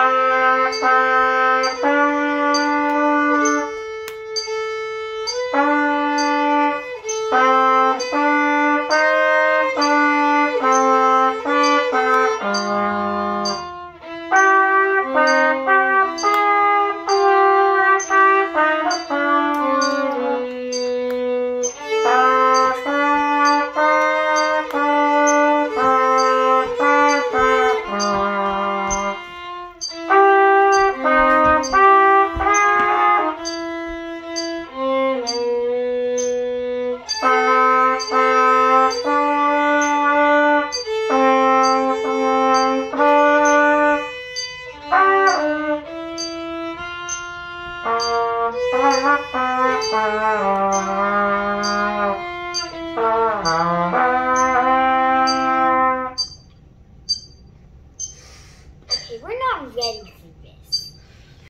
Thank you. Okay, we're not ready